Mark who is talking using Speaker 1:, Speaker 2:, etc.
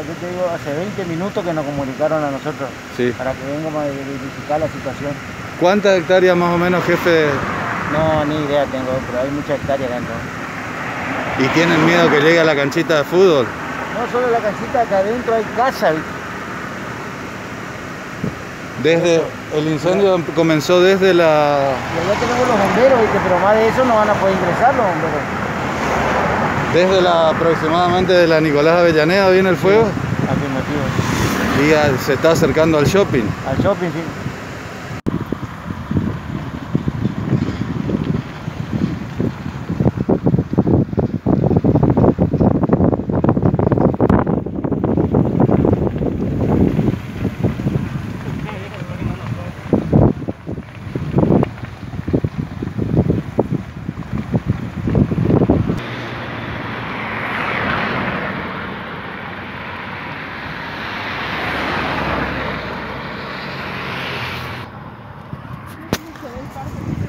Speaker 1: yo te digo, hace 20 minutos que nos comunicaron a nosotros
Speaker 2: Sí.
Speaker 1: para que vengamos a verificar la situación.
Speaker 2: ¿Cuántas hectáreas más o menos, jefe?
Speaker 1: No, ni idea tengo, pero hay muchas hectáreas dentro.
Speaker 2: ¿Y tienen miedo que llegue a la canchita de fútbol?
Speaker 1: No solo la canchita, acá adentro hay casa.
Speaker 2: Desde el incendio comenzó desde la
Speaker 1: Y allá tenemos los bomberos, ¿viste? pero más de eso no van a poder ingresar los bomberos.
Speaker 2: Desde la aproximadamente de la Nicolás Avellaneda viene el fuego
Speaker 1: Afirmativo.
Speaker 2: y se está acercando al shopping.
Speaker 1: Al shopping, sí. Parabéns.